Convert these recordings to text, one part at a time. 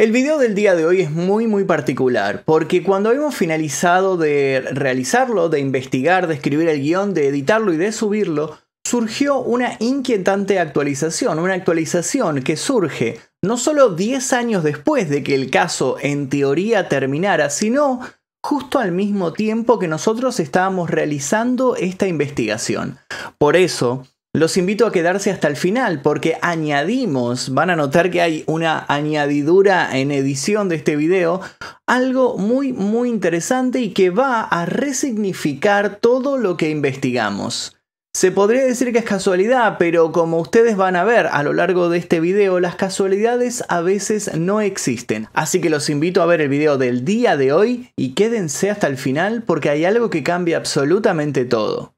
El video del día de hoy es muy muy particular porque cuando hemos finalizado de realizarlo, de investigar, de escribir el guion, de editarlo y de subirlo, surgió una inquietante actualización, una actualización que surge no solo 10 años después de que el caso en teoría terminara, sino justo al mismo tiempo que nosotros estábamos realizando esta investigación. Por eso, los invito a quedarse hasta el final porque añadimos, van a notar que hay una añadidura en edición de este video, algo muy muy interesante y que va a resignificar todo lo que investigamos. Se podría decir que es casualidad, pero como ustedes van a ver a lo largo de este video, las casualidades a veces no existen. Así que los invito a ver el video del día de hoy y quédense hasta el final porque hay algo que cambia absolutamente todo.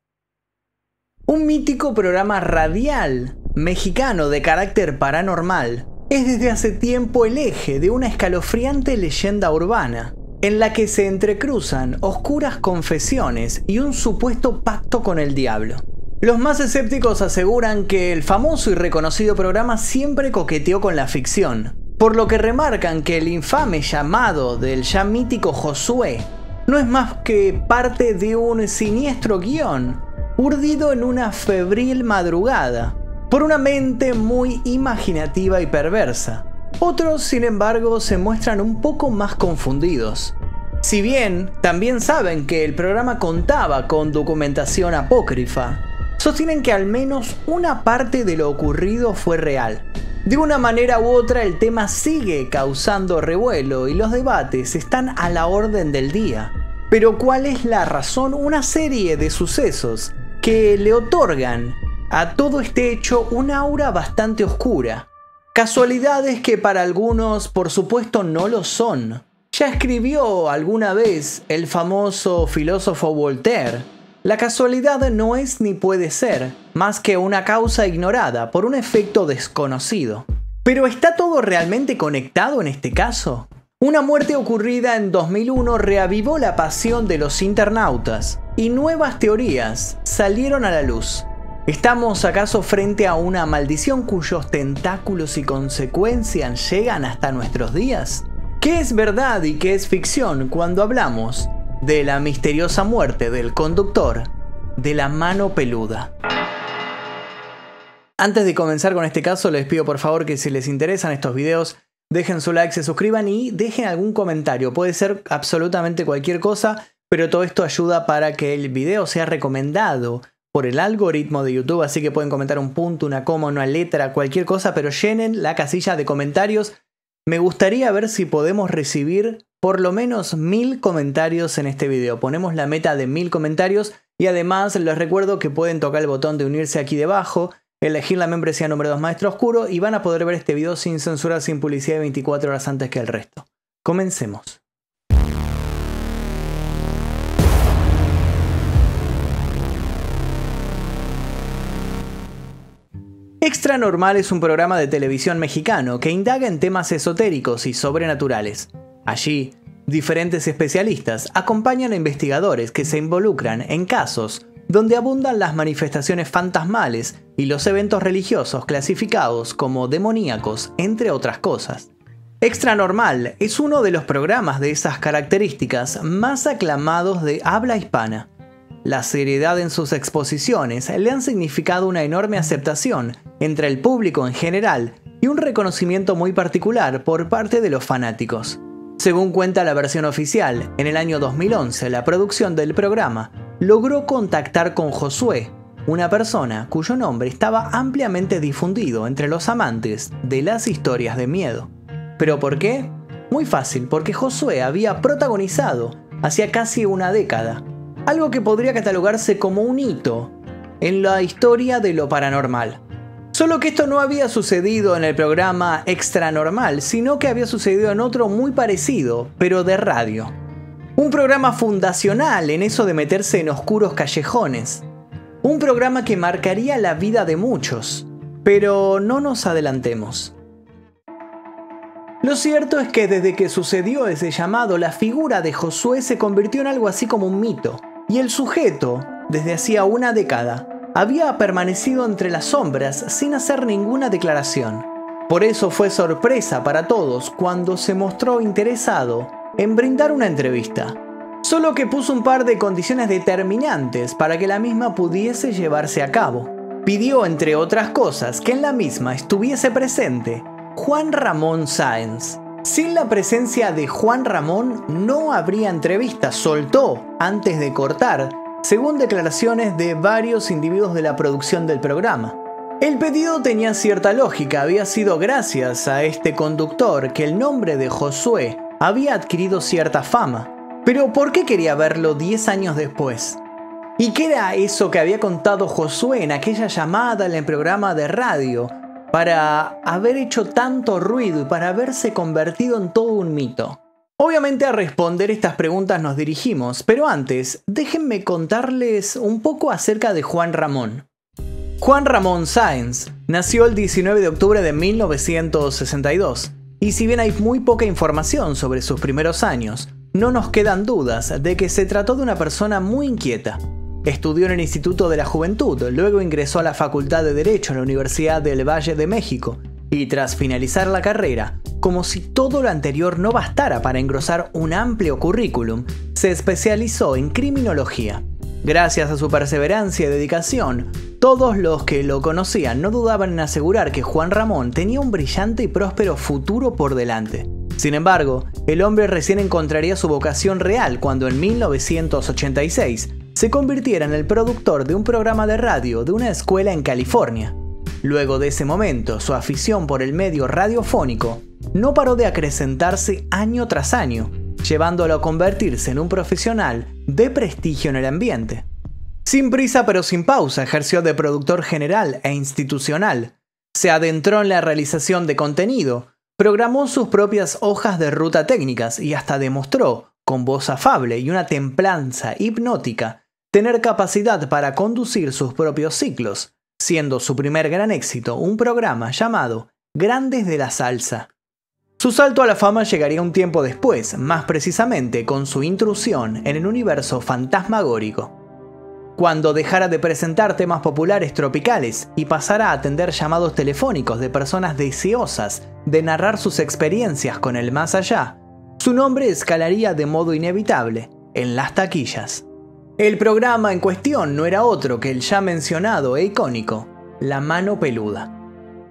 Un mítico programa radial mexicano de carácter paranormal es desde hace tiempo el eje de una escalofriante leyenda urbana, en la que se entrecruzan oscuras confesiones y un supuesto pacto con el diablo. Los más escépticos aseguran que el famoso y reconocido programa siempre coqueteó con la ficción, por lo que remarcan que el infame llamado del ya mítico Josué no es más que parte de un siniestro guion urdido en una febril madrugada, por una mente muy imaginativa y perversa. Otros, sin embargo, se muestran un poco más confundidos. Si bien también saben que el programa contaba con documentación apócrifa, sostienen que al menos una parte de lo ocurrido fue real. De una manera u otra el tema sigue causando revuelo y los debates están a la orden del día. Pero ¿cuál es la razón? Una serie de sucesos que le otorgan a todo este hecho un aura bastante oscura. Casualidades que para algunos por supuesto no lo son. Ya escribió alguna vez el famoso filósofo Voltaire, la casualidad no es ni puede ser más que una causa ignorada por un efecto desconocido. Pero ¿está todo realmente conectado en este caso? Una muerte ocurrida en 2001 reavivó la pasión de los internautas y nuevas teorías salieron a la luz. ¿Estamos acaso frente a una maldición cuyos tentáculos y consecuencias llegan hasta nuestros días? ¿Qué es verdad y qué es ficción cuando hablamos de la misteriosa muerte del conductor de la mano peluda? Antes de comenzar con este caso, les pido por favor que si les interesan estos videos, dejen su like, se suscriban y dejen algún comentario. Puede ser absolutamente cualquier cosa, pero todo esto ayuda para que el video sea recomendado por el algoritmo de YouTube, así que pueden comentar un punto, una coma, una letra, cualquier cosa, pero llenen la casilla de comentarios. Me gustaría ver si podemos recibir por lo menos mil comentarios en este video. Ponemos la meta de mil comentarios y además les recuerdo que pueden tocar el botón de unirse aquí debajo elegir la membresía número 2 Maestro Oscuro y van a poder ver este video sin censura, sin publicidad 24 horas antes que el resto. Comencemos. Extra Normal es un programa de televisión mexicano que indaga en temas esotéricos y sobrenaturales. Allí, diferentes especialistas acompañan a investigadores que se involucran en casos donde abundan las manifestaciones fantasmales y los eventos religiosos clasificados como demoníacos, entre otras cosas. Extra Normal es uno de los programas de esas características más aclamados de habla hispana. La seriedad en sus exposiciones le han significado una enorme aceptación entre el público en general y un reconocimiento muy particular por parte de los fanáticos. Según cuenta la versión oficial, en el año 2011 la producción del programa logró contactar con Josué, una persona cuyo nombre estaba ampliamente difundido entre los amantes de las historias de miedo. ¿Pero por qué? Muy fácil, porque Josué había protagonizado hacía casi una década algo que podría catalogarse como un hito en la historia de lo paranormal. Solo que esto no había sucedido en el programa Extra Normal, sino que había sucedido en otro muy parecido, pero de radio. Un programa fundacional en eso de meterse en oscuros callejones. Un programa que marcaría la vida de muchos. Pero no nos adelantemos. Lo cierto es que desde que sucedió ese llamado, la figura de Josué se convirtió en algo así como un mito. Y el sujeto, desde hacía una década, había permanecido entre las sombras sin hacer ninguna declaración. Por eso fue sorpresa para todos cuando se mostró interesado en brindar una entrevista. Solo que puso un par de condiciones determinantes para que la misma pudiese llevarse a cabo. Pidió, entre otras cosas, que en la misma estuviese presente Juan Ramón Sáenz. Sin la presencia de Juan Ramón no habría entrevista, soltó antes de cortar, según declaraciones de varios individuos de la producción del programa. El pedido tenía cierta lógica, había sido gracias a este conductor que el nombre de Josué había adquirido cierta fama. Pero ¿por qué quería verlo 10 años después? ¿Y qué era eso que había contado Josué en aquella llamada en el programa de radio para haber hecho tanto ruido y para haberse convertido en todo un mito? Obviamente a responder estas preguntas nos dirigimos, pero antes déjenme contarles un poco acerca de Juan Ramón. Juan Ramón Sáenz nació el 19 de octubre de 1962, y si bien hay muy poca información sobre sus primeros años, no nos quedan dudas de que se trató de una persona muy inquieta. Estudió en el Instituto de la Juventud, luego ingresó a la Facultad de Derecho en la Universidad del Valle de México, y tras finalizar la carrera, como si todo lo anterior no bastara para engrosar un amplio currículum, se especializó en criminología. Gracias a su perseverancia y dedicación, todos los que lo conocían no dudaban en asegurar que Juan Ramón tenía un brillante y próspero futuro por delante. Sin embargo, el hombre recién encontraría su vocación real cuando en 1986 se convirtiera en el productor de un programa de radio de una escuela en California. Luego de ese momento, su afición por el medio radiofónico no paró de acrecentarse año tras año, llevándolo a convertirse en un profesional de prestigio en el ambiente. Sin prisa pero sin pausa ejerció de productor general e institucional. Se adentró en la realización de contenido, programó sus propias hojas de ruta técnicas y hasta demostró, con voz afable y una templanza hipnótica, tener capacidad para conducir sus propios ciclos, siendo su primer gran éxito un programa llamado Grandes de la Salsa. Su salto a la fama llegaría un tiempo después, más precisamente con su intrusión en el universo fantasmagórico. Cuando dejara de presentar temas populares tropicales y pasara a atender llamados telefónicos de personas deseosas de narrar sus experiencias con el más allá, su nombre escalaría de modo inevitable en las taquillas. El programa en cuestión no era otro que el ya mencionado e icónico La Mano Peluda.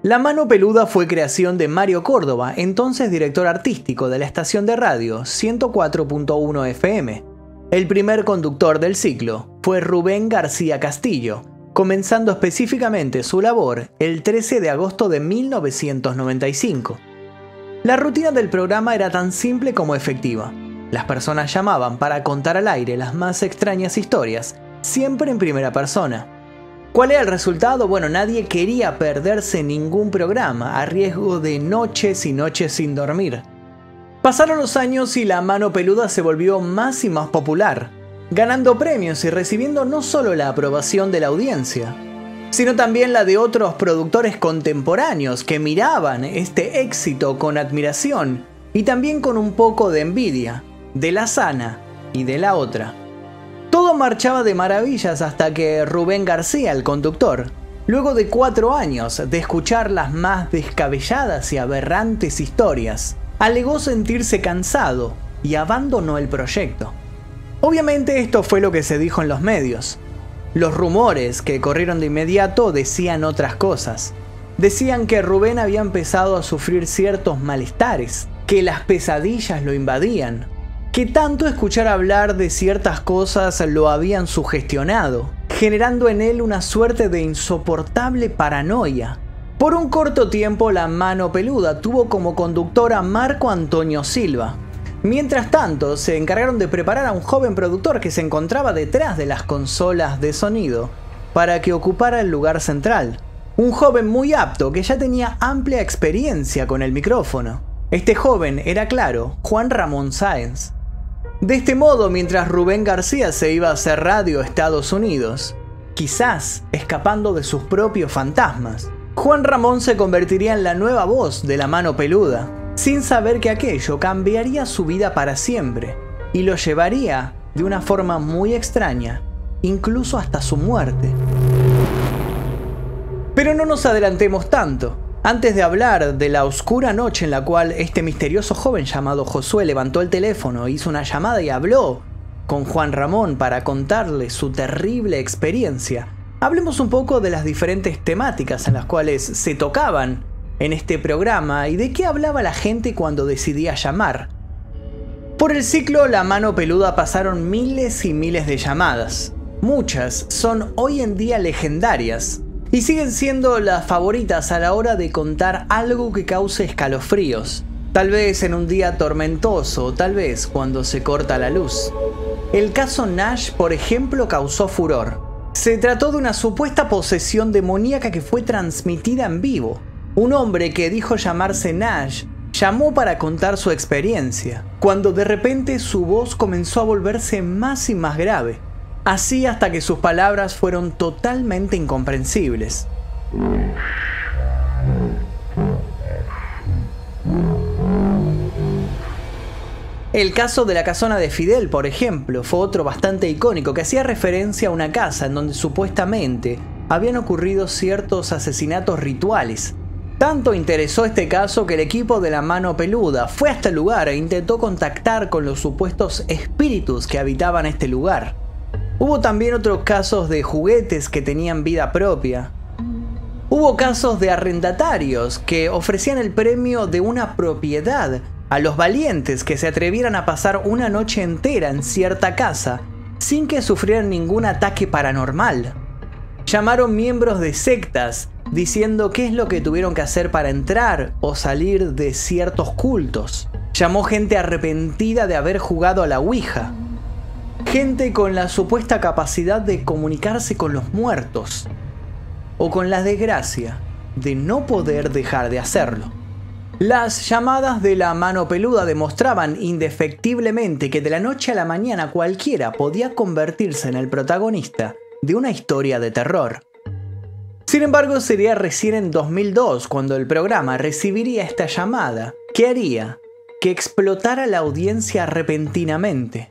La Mano Peluda fue creación de Mario Córdoba, entonces director artístico de la estación de radio 104.1 FM. El primer conductor del ciclo fue Rubén García Castillo, comenzando específicamente su labor el 13 de agosto de 1995. La rutina del programa era tan simple como efectiva. Las personas llamaban para contar al aire las más extrañas historias, siempre en primera persona. ¿Cuál era el resultado? Bueno, nadie quería perderse ningún programa, a riesgo de noches y noches sin dormir. Pasaron los años y la mano peluda se volvió más y más popular, ganando premios y recibiendo no solo la aprobación de la audiencia, sino también la de otros productores contemporáneos que miraban este éxito con admiración y también con un poco de envidia, de la sana y de la otra. Todo marchaba de maravillas hasta que Rubén García, el conductor, luego de cuatro años de escuchar las más descabelladas y aberrantes historias, alegó sentirse cansado y abandonó el proyecto. Obviamente esto fue lo que se dijo en los medios. Los rumores que corrieron de inmediato decían otras cosas. Decían que Rubén había empezado a sufrir ciertos malestares, que las pesadillas lo invadían, que tanto escuchar hablar de ciertas cosas lo habían sugestionado, generando en él una suerte de insoportable paranoia. Por un corto tiempo la mano peluda tuvo como conductor a Marco Antonio Silva. Mientras tanto, se encargaron de preparar a un joven productor que se encontraba detrás de las consolas de sonido para que ocupara el lugar central. Un joven muy apto que ya tenía amplia experiencia con el micrófono. Este joven era claro, Juan Ramón Sáenz. De este modo, mientras Rubén García se iba a hacer radio a Estados Unidos, quizás escapando de sus propios fantasmas, Juan Ramón se convertiría en la nueva voz de la mano peluda, sin saber que aquello cambiaría su vida para siempre y lo llevaría de una forma muy extraña, incluso hasta su muerte. Pero no nos adelantemos tanto. Antes de hablar de la oscura noche en la cual este misterioso joven llamado Josué levantó el teléfono, hizo una llamada y habló con Juan Ramón para contarle su terrible experiencia, hablemos un poco de las diferentes temáticas en las cuales se tocaban en este programa y de qué hablaba la gente cuando decidía llamar. Por el ciclo La mano peluda pasaron miles y miles de llamadas. Muchas son hoy en día legendarias y siguen siendo las favoritas a la hora de contar algo que cause escalofríos. Tal vez en un día tormentoso, tal vez cuando se corta la luz. El caso Nash, por ejemplo, causó furor. Se trató de una supuesta posesión demoníaca que fue transmitida en vivo. Un hombre que dijo llamarse Nash llamó para contar su experiencia, cuando de repente su voz comenzó a volverse más y más grave, así hasta que sus palabras fueron totalmente incomprensibles. El caso de la casona de Fidel, por ejemplo, fue otro bastante icónico que hacía referencia a una casa en donde supuestamente habían ocurrido ciertos asesinatos rituales, tanto interesó este caso que el equipo de la mano peluda fue hasta el lugar e intentó contactar con los supuestos espíritus que habitaban este lugar. Hubo también otros casos de juguetes que tenían vida propia. Hubo casos de arrendatarios que ofrecían el premio de una propiedad a los valientes que se atrevieran a pasar una noche entera en cierta casa sin que sufrieran ningún ataque paranormal. Llamaron miembros de sectas diciendo qué es lo que tuvieron que hacer para entrar o salir de ciertos cultos. Llamó gente arrepentida de haber jugado a la Ouija. Gente con la supuesta capacidad de comunicarse con los muertos. O con la desgracia de no poder dejar de hacerlo. Las llamadas de la mano peluda demostraban indefectiblemente que de la noche a la mañana cualquiera podía convertirse en el protagonista de una historia de terror. Sin embargo, sería recién en 2002 cuando el programa recibiría esta llamada, que haría que explotara la audiencia repentinamente.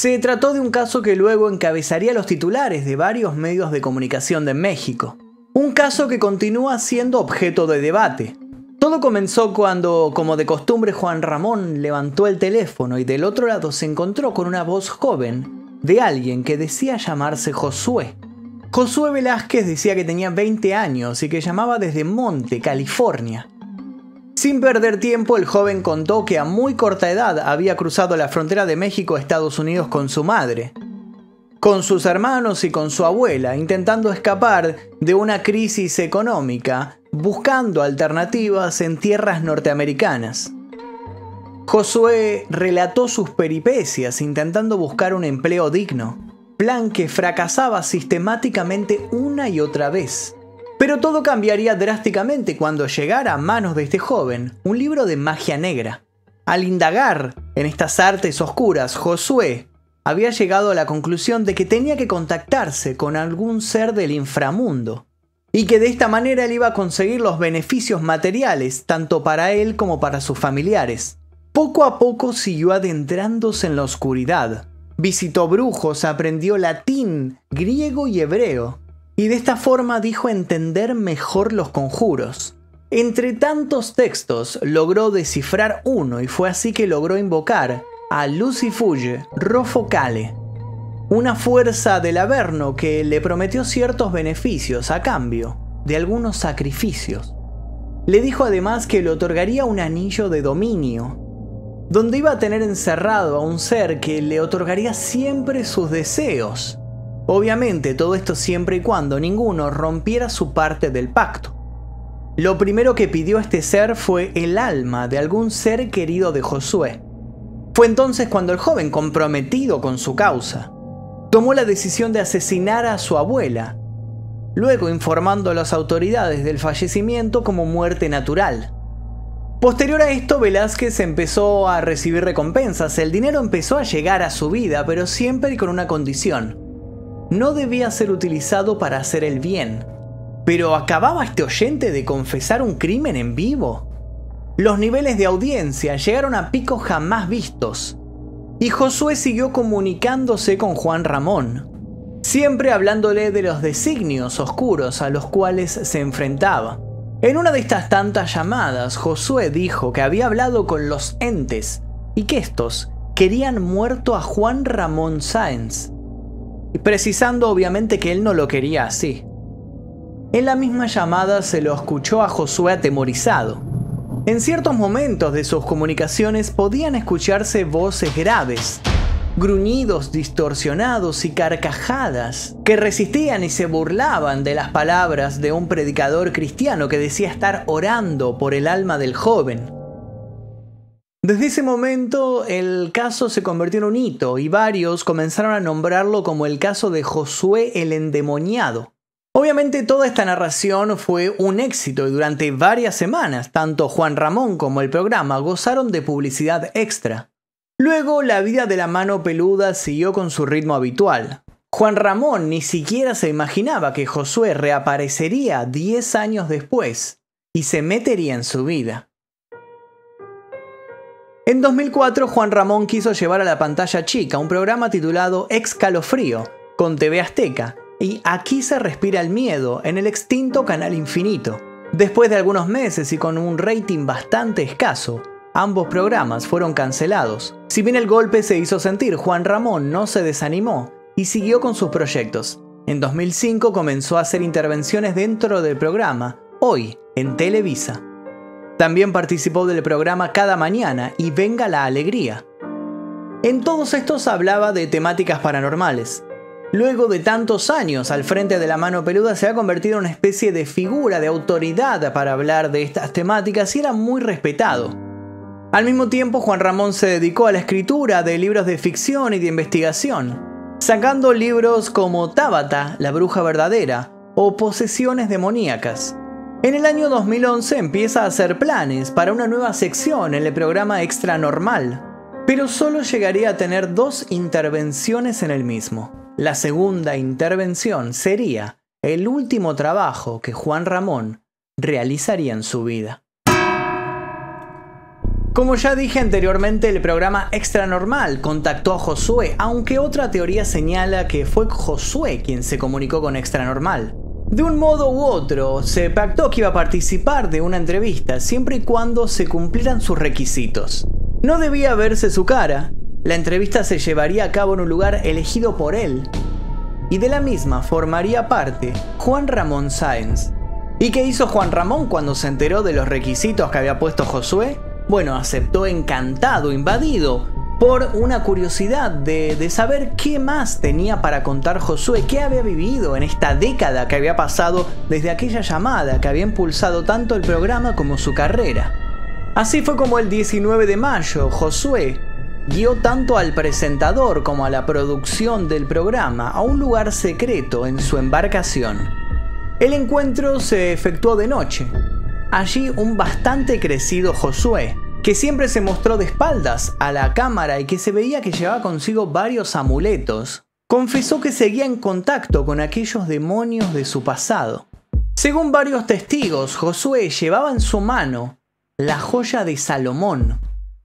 Se trató de un caso que luego encabezaría los titulares de varios medios de comunicación de México. Un caso que continúa siendo objeto de debate. Todo comenzó cuando, como de costumbre, Juan Ramón levantó el teléfono y del otro lado se encontró con una voz joven de alguien que decía llamarse Josué. Josué Velázquez decía que tenía 20 años y que llamaba desde Monte, California. Sin perder tiempo, el joven contó que a muy corta edad había cruzado la frontera de México a Estados Unidos con su madre, con sus hermanos y con su abuela, intentando escapar de una crisis económica, buscando alternativas en tierras norteamericanas. Josué relató sus peripecias intentando buscar un empleo digno plan que fracasaba sistemáticamente una y otra vez. Pero todo cambiaría drásticamente cuando llegara a manos de este joven un libro de magia negra. Al indagar en estas artes oscuras, Josué había llegado a la conclusión de que tenía que contactarse con algún ser del inframundo, y que de esta manera él iba a conseguir los beneficios materiales tanto para él como para sus familiares. Poco a poco siguió adentrándose en la oscuridad, Visitó brujos, aprendió latín, griego y hebreo, y de esta forma dijo entender mejor los conjuros. Entre tantos textos logró descifrar uno y fue así que logró invocar a Lucifuge Rofocale, una fuerza del Averno que le prometió ciertos beneficios a cambio de algunos sacrificios. Le dijo además que le otorgaría un anillo de dominio donde iba a tener encerrado a un ser que le otorgaría siempre sus deseos. Obviamente todo esto siempre y cuando ninguno rompiera su parte del pacto. Lo primero que pidió este ser fue el alma de algún ser querido de Josué. Fue entonces cuando el joven, comprometido con su causa, tomó la decisión de asesinar a su abuela, luego informando a las autoridades del fallecimiento como muerte natural. Posterior a esto, Velázquez empezó a recibir recompensas, el dinero empezó a llegar a su vida, pero siempre con una condición. No debía ser utilizado para hacer el bien. Pero ¿acababa este oyente de confesar un crimen en vivo? Los niveles de audiencia llegaron a picos jamás vistos. Y Josué siguió comunicándose con Juan Ramón, siempre hablándole de los designios oscuros a los cuales se enfrentaba. En una de estas tantas llamadas, Josué dijo que había hablado con los entes y que estos querían muerto a Juan Ramón Sáenz, precisando obviamente que él no lo quería así. En la misma llamada se lo escuchó a Josué atemorizado. En ciertos momentos de sus comunicaciones podían escucharse voces graves, gruñidos distorsionados y carcajadas que resistían y se burlaban de las palabras de un predicador cristiano que decía estar orando por el alma del joven. Desde ese momento el caso se convirtió en un hito y varios comenzaron a nombrarlo como el caso de Josué el endemoniado. Obviamente toda esta narración fue un éxito y durante varias semanas tanto Juan Ramón como el programa gozaron de publicidad extra. Luego la vida de la mano peluda siguió con su ritmo habitual. Juan Ramón ni siquiera se imaginaba que Josué reaparecería 10 años después y se metería en su vida. En 2004 Juan Ramón quiso llevar a la pantalla chica un programa titulado Excalofrío con TV Azteca y Aquí se respira el miedo en el extinto Canal Infinito. Después de algunos meses y con un rating bastante escaso, Ambos programas fueron cancelados. Si bien el golpe se hizo sentir, Juan Ramón no se desanimó y siguió con sus proyectos. En 2005 comenzó a hacer intervenciones dentro del programa, hoy en Televisa. También participó del programa Cada Mañana y Venga la Alegría. En todos estos hablaba de temáticas paranormales. Luego de tantos años al frente de la mano peluda se ha convertido en una especie de figura de autoridad para hablar de estas temáticas y era muy respetado. Al mismo tiempo, Juan Ramón se dedicó a la escritura de libros de ficción y de investigación, sacando libros como Tábata, la bruja verdadera, o Posesiones demoníacas. En el año 2011 empieza a hacer planes para una nueva sección en el programa Extra Normal, pero solo llegaría a tener dos intervenciones en el mismo. La segunda intervención sería el último trabajo que Juan Ramón realizaría en su vida. Como ya dije anteriormente, el programa Extra Normal contactó a Josué, aunque otra teoría señala que fue Josué quien se comunicó con Extra Normal. De un modo u otro, se pactó que iba a participar de una entrevista siempre y cuando se cumplieran sus requisitos. No debía verse su cara, la entrevista se llevaría a cabo en un lugar elegido por él, y de la misma formaría parte Juan Ramón Sáenz. ¿Y qué hizo Juan Ramón cuando se enteró de los requisitos que había puesto Josué? Bueno, aceptó encantado, invadido por una curiosidad de, saber qué más tenía para contar Josué, qué había vivido en esta década que había pasado desde aquella llamada que había impulsado tanto el programa como su carrera. Así fue como el 19 de mayo Josué guió tanto al presentador como a la producción del programa a un lugar secreto en su embarcación. El encuentro se efectuó de noche, allí un bastante crecido Josué, que siempre se mostró de espaldas a la cámara y que se veía que llevaba consigo varios amuletos, confesó que seguía en contacto con aquellos demonios de su pasado. Según varios testigos, Josué llevaba en su mano la joya de Salomón,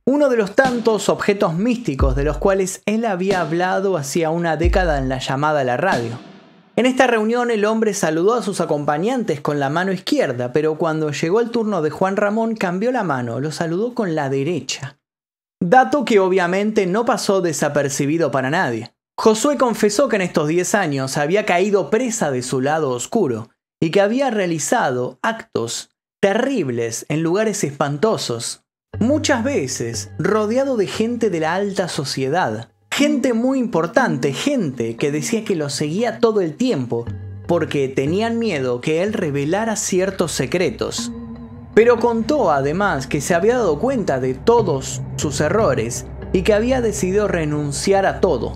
uno de los tantos objetos místicos de los cuales él había hablado hacía una década en la llamada a la radio. En esta reunión el hombre saludó a sus acompañantes con la mano izquierda, pero cuando llegó el turno de Juan Ramón cambió la mano, lo saludó con la derecha. Dato que obviamente no pasó desapercibido para nadie. Josué confesó que en estos 10 años había caído presa de su lado oscuro y que había realizado actos terribles en lugares espantosos, muchas veces rodeado de gente de la alta sociedad, Gente muy importante, gente que decía que lo seguía todo el tiempo, porque tenían miedo que él revelara ciertos secretos. Pero contó además que se había dado cuenta de todos sus errores y que había decidido renunciar a todo.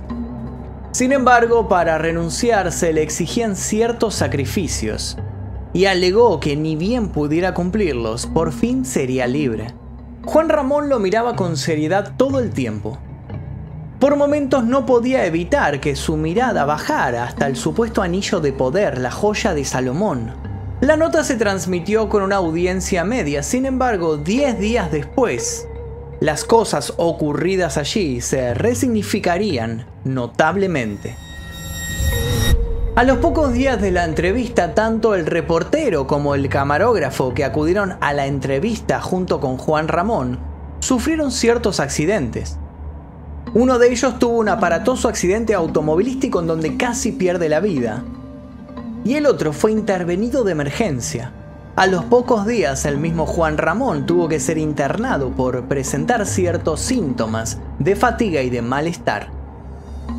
Sin embargo, para renunciar se le exigían ciertos sacrificios, y alegó que ni bien pudiera cumplirlos, por fin sería libre. Juan Ramón lo miraba con seriedad todo el tiempo, por momentos no podía evitar que su mirada bajara hasta el supuesto anillo de poder, la joya de Salomón. La nota se transmitió con una audiencia media, sin embargo, 10 días después, las cosas ocurridas allí se resignificarían notablemente. A los pocos días de la entrevista, tanto el reportero como el camarógrafo que acudieron a la entrevista junto con Juan Ramón sufrieron ciertos accidentes. Uno de ellos tuvo un aparatoso accidente automovilístico en donde casi pierde la vida. Y el otro fue intervenido de emergencia. A los pocos días el mismo Juan Ramón tuvo que ser internado por presentar ciertos síntomas de fatiga y de malestar.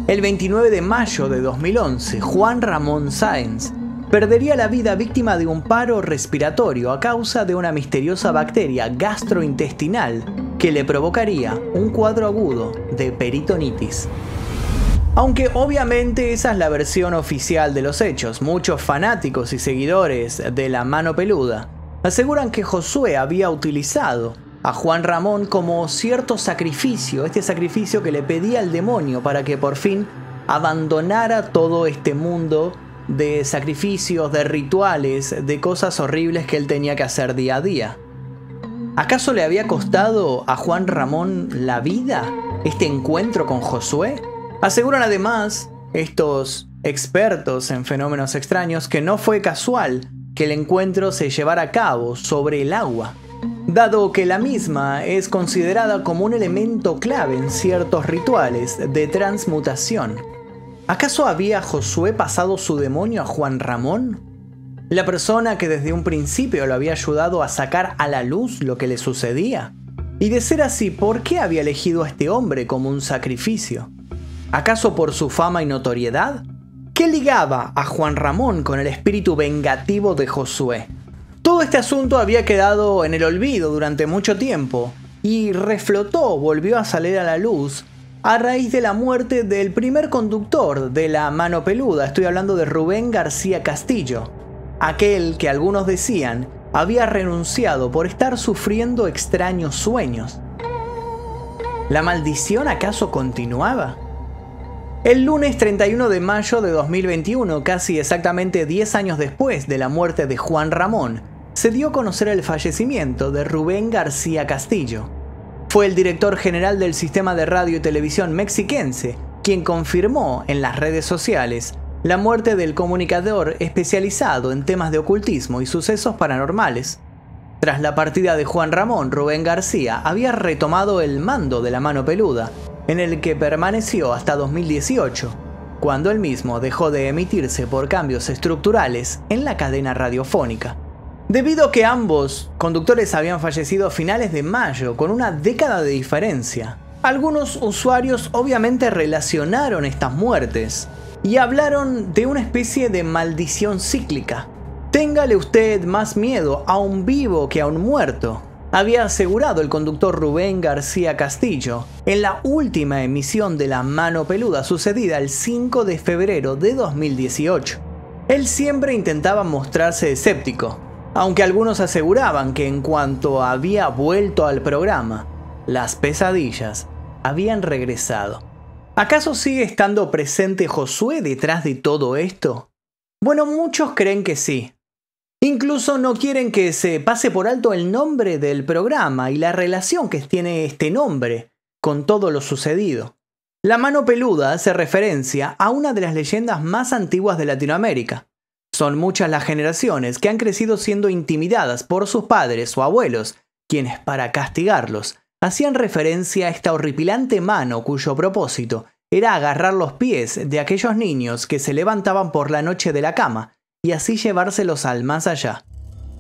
El 29 de mayo de 2011, Juan Ramón Sáenz perdería la vida víctima de un paro respiratorio a causa de una misteriosa bacteria gastrointestinal que le provocaría un cuadro agudo de peritonitis. Aunque obviamente esa es la versión oficial de los hechos, muchos fanáticos y seguidores de la mano peluda aseguran que Josué había utilizado a Juan Ramón como cierto sacrificio, este sacrificio que le pedía al demonio para que por fin abandonara todo este mundo de sacrificios, de rituales, de cosas horribles que él tenía que hacer día a día. ¿Acaso le había costado a Juan Ramón la vida este encuentro con Josué? Aseguran además estos expertos en fenómenos extraños que no fue casual que el encuentro se llevara a cabo sobre el agua dado que la misma es considerada como un elemento clave en ciertos rituales de transmutación. ¿Acaso había Josué pasado su demonio a Juan Ramón? ¿La persona que desde un principio lo había ayudado a sacar a la luz lo que le sucedía? Y de ser así, ¿por qué había elegido a este hombre como un sacrificio? ¿Acaso por su fama y notoriedad? ¿Qué ligaba a Juan Ramón con el espíritu vengativo de Josué? Todo este asunto había quedado en el olvido durante mucho tiempo y reflotó, volvió a salir a la luz a raíz de la muerte del primer conductor de la mano peluda, estoy hablando de Rubén García Castillo, aquel que algunos decían había renunciado por estar sufriendo extraños sueños. ¿La maldición acaso continuaba? El lunes 31 de mayo de 2021, casi exactamente 10 años después de la muerte de Juan Ramón, se dio a conocer el fallecimiento de Rubén García Castillo. Fue el director general del sistema de radio y televisión mexiquense quien confirmó en las redes sociales la muerte del comunicador especializado en temas de ocultismo y sucesos paranormales. Tras la partida de Juan Ramón, Rubén García había retomado el mando de la mano peluda, en el que permaneció hasta 2018, cuando el mismo dejó de emitirse por cambios estructurales en la cadena radiofónica. Debido a que ambos conductores habían fallecido a finales de mayo, con una década de diferencia, algunos usuarios obviamente relacionaron estas muertes y hablaron de una especie de maldición cíclica. Téngale usted más miedo a un vivo que a un muerto, había asegurado el conductor Rubén García Castillo en la última emisión de La Mano Peluda sucedida el 5 de febrero de 2018. Él siempre intentaba mostrarse escéptico, aunque algunos aseguraban que en cuanto había vuelto al programa, las pesadillas habían regresado. ¿Acaso sigue estando presente Josué detrás de todo esto? Bueno, muchos creen que sí. Incluso no quieren que se pase por alto el nombre del programa y la relación que tiene este nombre con todo lo sucedido. La mano peluda hace referencia a una de las leyendas más antiguas de Latinoamérica, son muchas las generaciones que han crecido siendo intimidadas por sus padres o abuelos, quienes para castigarlos hacían referencia a esta horripilante mano cuyo propósito era agarrar los pies de aquellos niños que se levantaban por la noche de la cama y así llevárselos al más allá.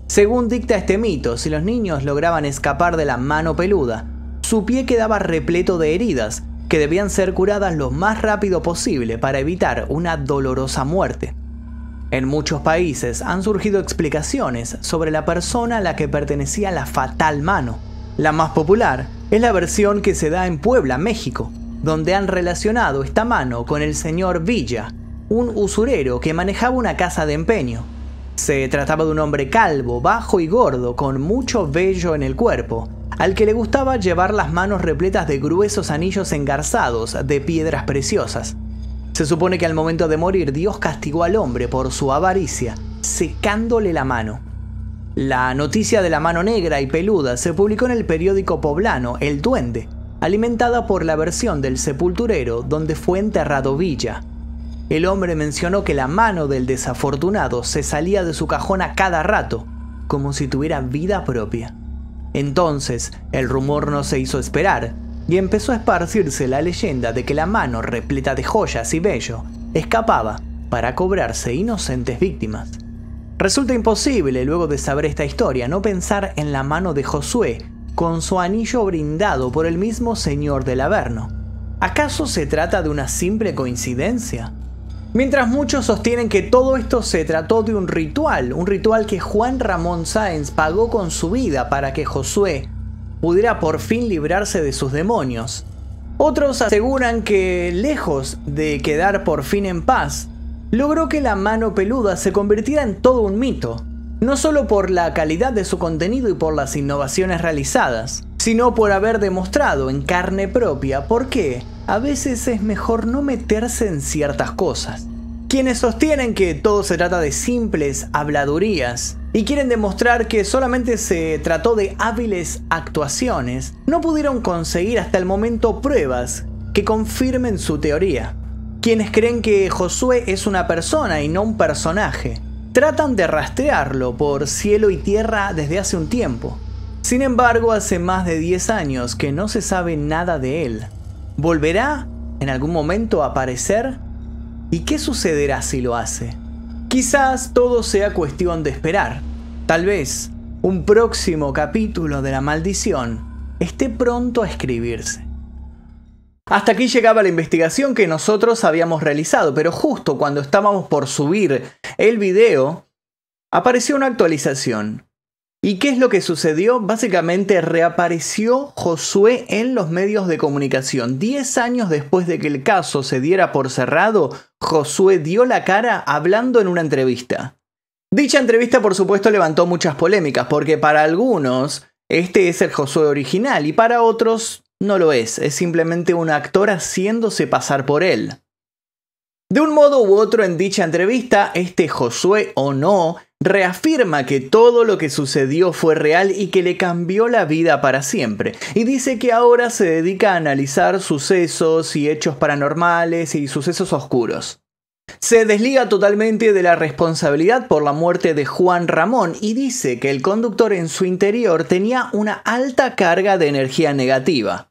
Según dicta este mito, si los niños lograban escapar de la mano peluda, su pie quedaba repleto de heridas que debían ser curadas lo más rápido posible para evitar una dolorosa muerte. En muchos países han surgido explicaciones sobre la persona a la que pertenecía la fatal mano. La más popular es la versión que se da en Puebla, México, donde han relacionado esta mano con el señor Villa, un usurero que manejaba una casa de empeño. Se trataba de un hombre calvo, bajo y gordo, con mucho vello en el cuerpo, al que le gustaba llevar las manos repletas de gruesos anillos engarzados de piedras preciosas. Se supone que al momento de morir Dios castigó al hombre por su avaricia, secándole la mano. La noticia de la mano negra y peluda se publicó en el periódico poblano El Duende, alimentada por la versión del sepulturero donde fue enterrado Villa. el hombre mencionó que la mano del desafortunado se salía de su cajón a cada rato, como si tuviera vida propia. Entonces, el rumor no se hizo esperar, y empezó a esparcirse la leyenda de que la mano repleta de joyas y bello escapaba para cobrarse inocentes víctimas. Resulta imposible, luego de saber esta historia, no pensar en la mano de Josué con su anillo brindado por el mismo señor del Averno. ¿Acaso se trata de una simple coincidencia? Mientras muchos sostienen que todo esto se trató de un ritual, un ritual que Juan Ramón Sáenz pagó con su vida para que Josué pudiera por fin librarse de sus demonios. Otros aseguran que, lejos de quedar por fin en paz, logró que la mano peluda se convirtiera en todo un mito, no solo por la calidad de su contenido y por las innovaciones realizadas, sino por haber demostrado en carne propia por qué a veces es mejor no meterse en ciertas cosas. Quienes sostienen que todo se trata de simples habladurías y quieren demostrar que solamente se trató de hábiles actuaciones, no pudieron conseguir hasta el momento pruebas que confirmen su teoría. Quienes creen que Josué es una persona y no un personaje, tratan de rastrearlo por cielo y tierra desde hace un tiempo. Sin embargo, hace más de 10 años que no se sabe nada de él. ¿Volverá en algún momento a aparecer? ¿Y qué sucederá si lo hace? Quizás todo sea cuestión de esperar. Tal vez un próximo capítulo de la maldición esté pronto a escribirse. Hasta aquí llegaba la investigación que nosotros habíamos realizado, pero justo cuando estábamos por subir el video, apareció una actualización. ¿Y qué es lo que sucedió? Básicamente reapareció Josué en los medios de comunicación. Diez años después de que el caso se diera por cerrado, Josué dio la cara hablando en una entrevista. Dicha entrevista por supuesto levantó muchas polémicas, porque para algunos este es el Josué original y para otros no lo es, es simplemente un actor haciéndose pasar por él. De un modo u otro en dicha entrevista, este Josué o no reafirma que todo lo que sucedió fue real y que le cambió la vida para siempre, y dice que ahora se dedica a analizar sucesos y hechos paranormales y sucesos oscuros. Se desliga totalmente de la responsabilidad por la muerte de Juan Ramón y dice que el conductor en su interior tenía una alta carga de energía negativa.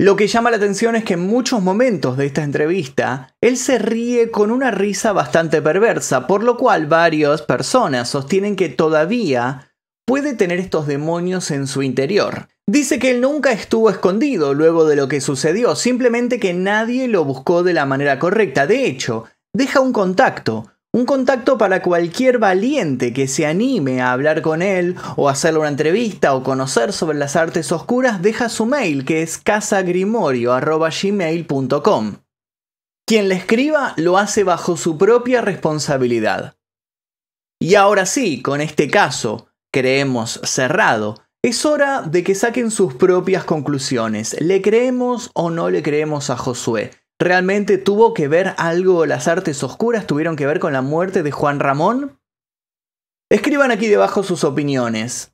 Lo que llama la atención es que en muchos momentos de esta entrevista, él se ríe con una risa bastante perversa, por lo cual varias personas sostienen que todavía puede tener estos demonios en su interior. Dice que él nunca estuvo escondido luego de lo que sucedió, simplemente que nadie lo buscó de la manera correcta. De hecho, deja un contacto, un contacto para cualquier valiente que se anime a hablar con él o hacerle una entrevista o conocer sobre las artes oscuras, deja su mail que es casagrimorio.gmail.com. Quien le escriba lo hace bajo su propia responsabilidad. Y ahora sí, con este caso, creemos cerrado, es hora de que saquen sus propias conclusiones. ¿Le creemos o no le creemos a Josué? ¿Realmente tuvo que ver algo las artes oscuras? ¿Tuvieron que ver con la muerte de Juan Ramón? Escriban aquí debajo sus opiniones.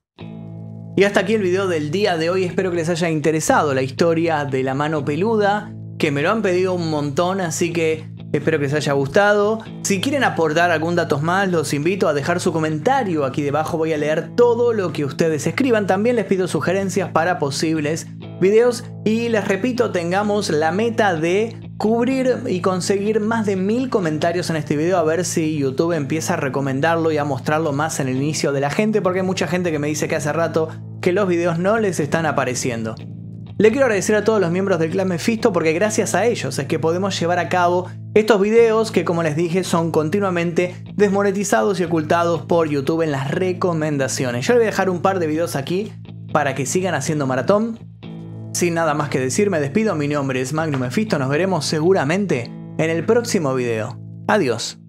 Y hasta aquí el video del día de hoy, espero que les haya interesado la historia de la mano peluda, que me lo han pedido un montón, así que espero que les haya gustado. Si quieren aportar algún dato más, los invito a dejar su comentario aquí debajo, voy a leer todo lo que ustedes escriban. También les pido sugerencias para posibles videos y les repito, tengamos la meta de cubrir y conseguir más de mil comentarios en este video a ver si YouTube empieza a recomendarlo y a mostrarlo más en el inicio de la gente porque hay mucha gente que me dice que hace rato que los videos no les están apareciendo. Le quiero agradecer a todos los miembros del clan Mephisto porque gracias a ellos es que podemos llevar a cabo estos videos que como les dije son continuamente desmonetizados y ocultados por YouTube en las recomendaciones. Yo le voy a dejar un par de videos aquí para que sigan haciendo maratón sin nada más que decir, me despido. Mi nombre es Magnum Mephisto. Nos veremos seguramente en el próximo video. Adiós.